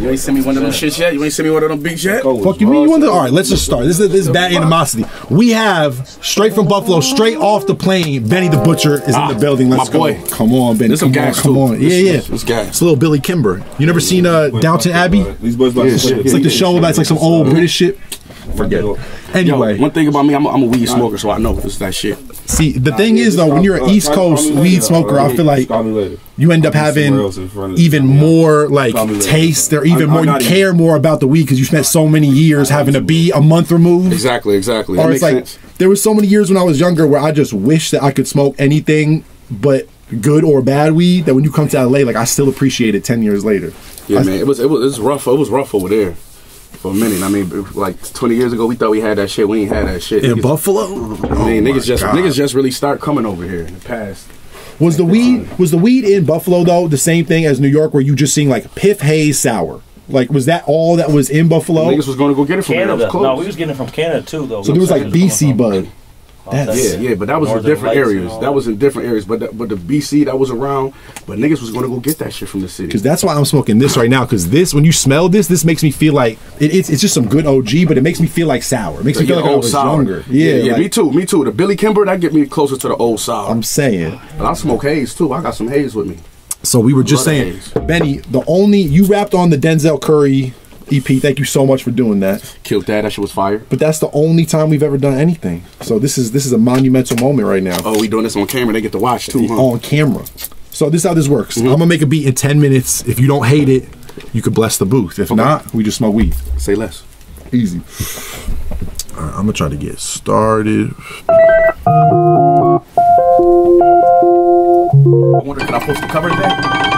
You ain't send me one of them shits yet. You ain't send me one of them beats yet. Fuck you mean you want to? All right, let's just start. This is this is bad animosity. We have straight from Buffalo, straight off the plane. Benny the Butcher is in the building. Let's my go. boy. Come on, Benny. This some Come on, gas come too. on. Yeah, This- yeah. this- this gas. It's a little Billy Kimber. You never seen uh Downton Abbey? These boys about to shit. shit. It's like the show about it's like some old British shit. Forget it. Yo, Anyway, one thing about me, I'm a, I'm a weed smoker, so I know it's that shit. see the thing is though, when you're an East Coast weed smoker, I feel like Call me later. you end up having somewhere else in front of- even more like Call me later. taste or even I'm- more you not care more about the weed because you spent so many years having to be a month removed Exactly, exactly. Or it's like there was so many years when I was younger where I just wish that I could smoke anything but good or bad weed that when you come to LA like I still appreciate it 10 years later Yeah, I- man. It was it was it was rough. It was rough over there for a minute. I mean, like 20 years ago, we thought we had that shit. We ain't had that shit. in Niggas- Buffalo I mean, Oh niggas just God. niggas just really start coming over here in the past. was the weed um, was the weed in Buffalo though the same thing as New York where you just seeing like Piff Haze sour like was that all that was in Buffalo Niggas was gonna go get it from there. That Canada. was close. No, we was getting it from Canada too, though. so there was like BC bud That's- Yeah, yeah, but that was in different Lights and areas. all That was in different areas. But the, but the BC that was around, but niggas was gonna go get that shit from the city. Because that's why I'm smoking this right now. Because this, when you smell this, this makes me feel like it, it's it's just some good OG, but it makes me feel like sour. It makes me feel Yeah, like I old was sour. younger. Yeah, Yeah, yeah, like, me too, me too. The Billy Kimber that get me closer to the old sour. I'm saying. but I smoke haze too. I got some haze with me. So we were just saying, haze. Benny, the only you rapped on the Denzel Curry EP. Thank you so much for doing that. Killed that. That shit was fire. But that's the only time we've ever done anything. So this is this is a monumental moment right now Oh, we doing this on camera. They get to watch too, huh? on camera. So this is how this works. Mm-hmm. I'm gonna make a beat in 10 minutes. If you don't hate it, you could bless the booth. If not, we just smoke weed. Say less. Easy. All right, I'm gonna try to get started. I wonder, could I post the cover today?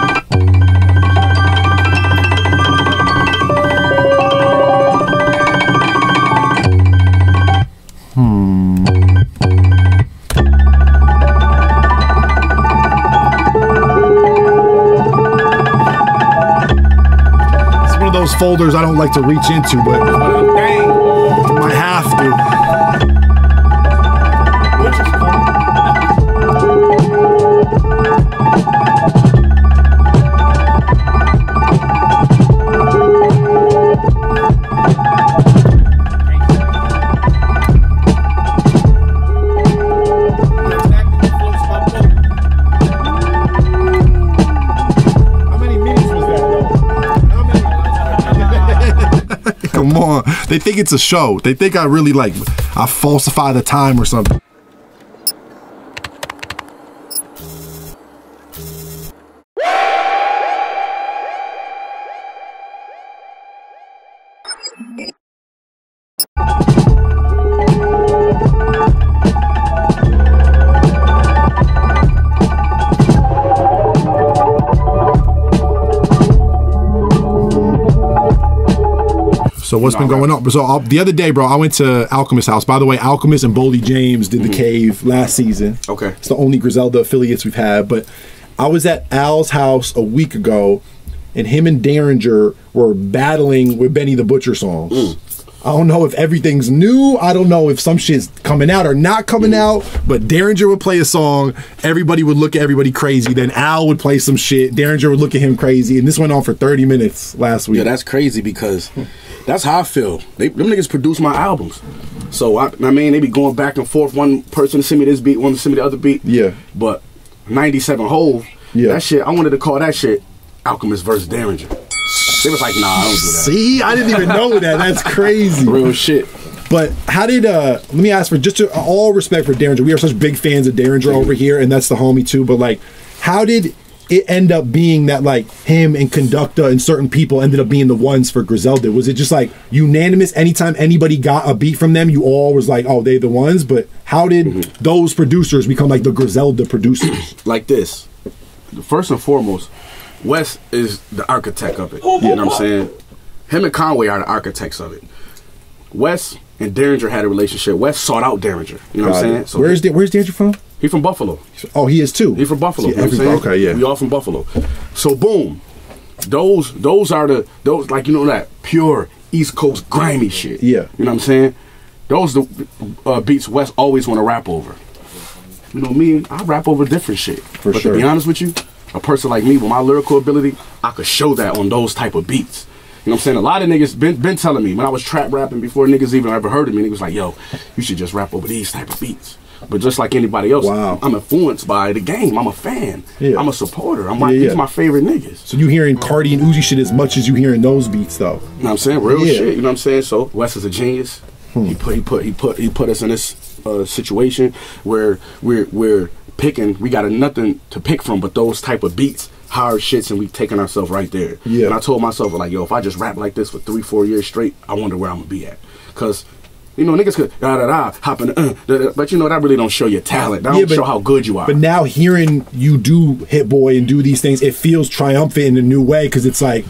Those folders I don't like to reach into, but Come on. They think it's a show. They think I really like I falsify the time or something. So what's been going on? So uh, the other day, bro, I went to Alchemist House. By the way, Alchemist and Boldy James did the cave last season. Okay. It's the only Griselda affiliates we've had. But I was at Al's house a week ago, and him and Daringer were battling with Benny the Butcher songs. I don't know if everything's new. I don't know if some shit's coming out or not coming out. But Daringer would play a song, everybody would look at everybody crazy. Then Al would play some shit, Daringer would look at him crazy, and this went on for 30 minutes last week. Yeah, that's crazy because that's how I feel. They, them niggas produce my albums. So, I, I mean, they be going back and forth. One person send me this beat, one send me the other beat. Yeah. But 97 Hove, Yeah. that shit, I wanted to call that shit Alchemist versus Daringer. They was like, nah, I don't do that. See, I didn't even know that. That's crazy. Real shit. But how did uh let me ask for just to, all respect for Daringer. We are such big fans of Daringer over here, and that's the homie too. But like, how did it end up being that like him and Conductor and certain people ended up being the ones for Griselda? Was it just like unanimous? Anytime anybody got a beat from them, you all was like, oh, they the ones. But how did Mm-hmm. those producers become like the Griselda producers? like this. First and foremost, Wes is the architect of it. You know what I'm saying? Him and Conway are the architects of it. Wes and Daringer had a relationship. Wes sought out Daringer. You know what I'm saying? So where's he, where's Daringer from? he from Buffalo. Oh, he is too. He from Buffalo. See, you know what I'm every- okay, yeah. We all from Buffalo. So boom, those those are the those like you know that pure East Coast grimy shit. Yeah. You know what I'm saying? Those the uh, beats Wes always want to rap over. You know me, I rap over different shit. For but sure. to be honest with you, a person like me with my lyrical ability, I could show that on those type of beats. You know what I'm saying? A lot of niggas been been telling me when I was trap rapping before niggas even ever heard of me. Niggas like, yo, you should just rap over these type of beats. But just like anybody else, Wow. I'm influenced by the game. I'm a fan. Yeah. I'm a supporter. I'm like Yeah, these my favorite niggas. So you hearing Cardi and Uzi shit as much as you hearing those beats though. You know what I'm saying? Real Yeah. Hmm. shit. You know what I'm saying? So Wes is a genius. He put he put he put he put us in this uh, situation where we're we're picking. We got nothing to pick from but those type of beats, hard shits, and we taking ourselves right there. Yeah. And I told myself like, yo, if I just rap like this for three four years straight, I wonder where I'm gonna be at. Cause you know niggas could da da da hop in, uh, da, da, but you know that really don't show your talent. That Yeah, don't but- show how good you are. But now hearing you do Hit Boy and do these things, it feels triumphant in a new way because it's like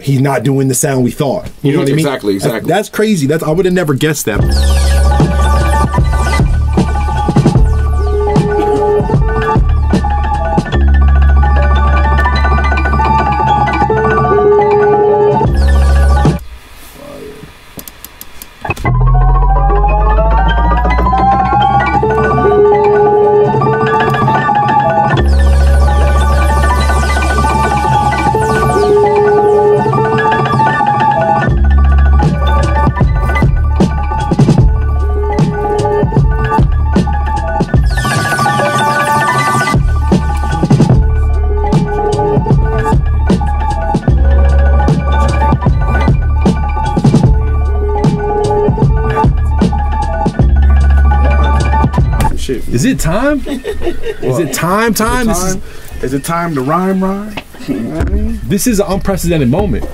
he's not doing the sound we thought. You know what I mean? exactly, exactly. That's, crazy. That's I would have never guessed that. Is it time? Is it time? Time. This is, Time, is it time to rhyme rhyme? You know what I mean? this is an unprecedented moment.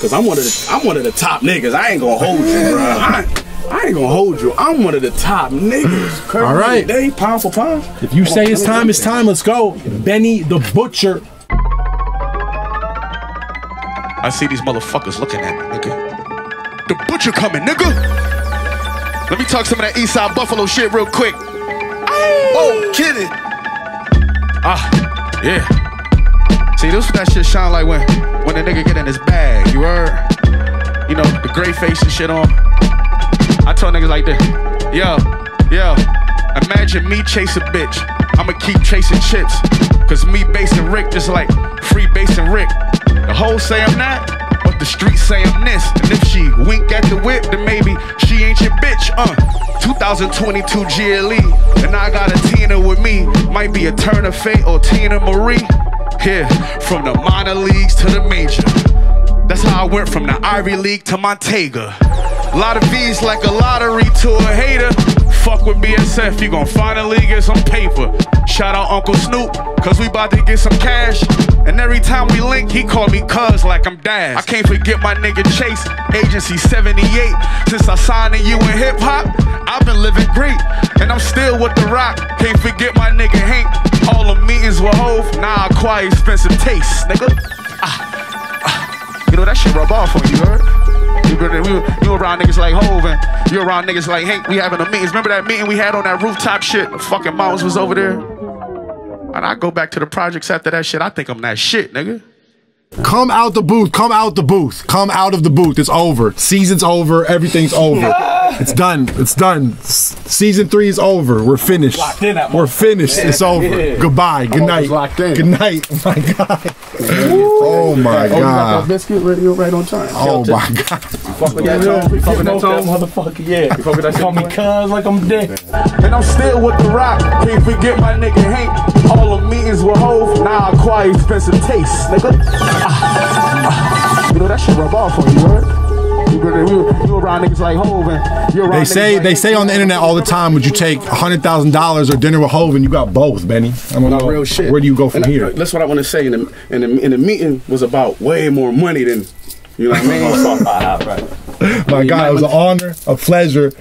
Cause I'm one of the I'm one of the top niggas. I ain't gonna hold you, bro. I, I ain't gonna hold you. I'm one of the top niggas. Currently All right. today, pound for pound. If you say it's time, it's time. Let's go. Benny the Butcher. I see these motherfuckers looking at me, nigga. The butcher coming, nigga. Let me talk some of that Eastside Buffalo shit real quick. Oh, kid it. Ah, yeah. See, this what that shit shine like when when the nigga get in his bag. You heard? You know, the gray face and shit on. I tell niggas like this. Yo, yo. Imagine me chase a bitch. I'ma keep chasing chips. Cause me basing Rick just like free basing Rick. The hoes say I'm not, the streets say I'm this. And if she wink at the whip, then maybe she ain't your bitch. Uh, 2022 GLE, and I got a Tina with me. Might be a turn of fate or Teena Marie. Here, from the minor leagues to the major. That's how I went from the Ivy League to Montega. Lot of V's like a lottery to a hater. Fuck with BSF, you gon' finally get some paper. Shout out Uncle Snoop, cause we bout to get some cash. And every time we link, he call me cuz like I'm Daz. I can't forget my nigga Chase, Agency 78. Since I signed to you in hip hop, I've been living great. And I'm still with the rock. Can't forget my nigga Hank. All the meetings were Hove, now I acquire expensive tastes, nigga. Ah, ah. You know that shit rub off on you, heard? You, been- you, you around niggas like Hove and you around niggas like Hank. We having a meetings. Remember that meeting we had on that rooftop shit? The fucking mountains was over there. And I go back to the projects after that shit. I think I'm that shit, nigga. Come out the booth. Come out the booth. Come out of the booth. It's over. Season's over. Everything's over. it's done. It's done. S- Season three is over. We're finished. in that We're fiinish. It's over. Yeah. Goodbye. Good night. locked in. Good night. Oh my God. Oh my Oh, you got God. biscuit radio right on time. Oh my God. Fuck with that tone. Fuck with that tone. motherfucker, yeah. Fuck with that Call me cuz like I'm dead. And I'm still with the rock. Can't forget my nigga Hank. All the meetings with Hove. Now I acquire expensive tastes, nigga. Ah, ah. You know that shit rub off on you, heard? You, you, mm, you around niggas like Hove and you around They say like they say on the internet all the time. Would you take hundred thousand dollars or dinner with Hove? And you got both, Benny. I don't No know. real shit. Where do you go from And I- here? that's what I want to say. In the, in the in the meeting was about way more money than you know what I mean. My God, it was an honor, a pleasure.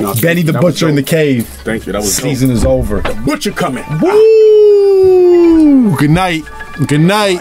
No, Benny the Butcher in the cave. Thank you. That was Season is over. dope. Butcher coming. Woo! Good night. Good night.